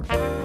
you